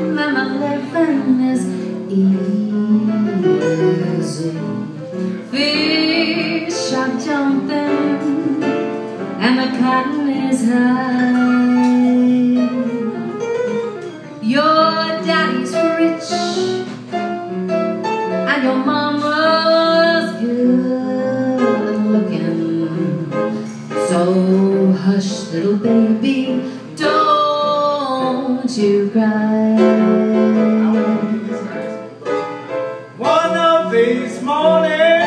living, and living is easy. Fish are jumping, and the cotton is high. Don't you cry? One of these mornings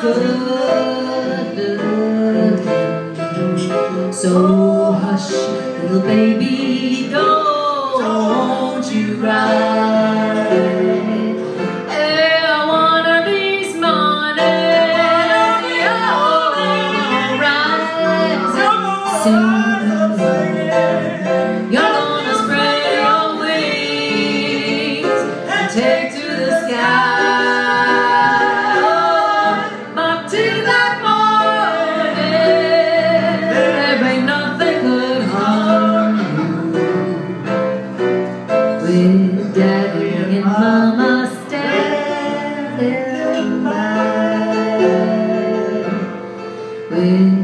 good. So hush, little baby, don't you cry. When